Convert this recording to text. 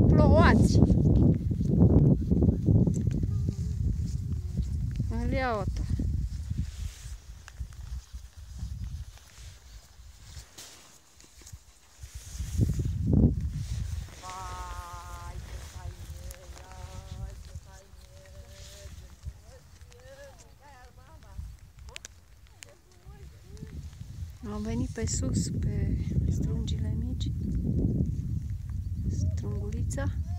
plouați. Îl iau ta. Am venit pe sus, pe strungile mici, pizza.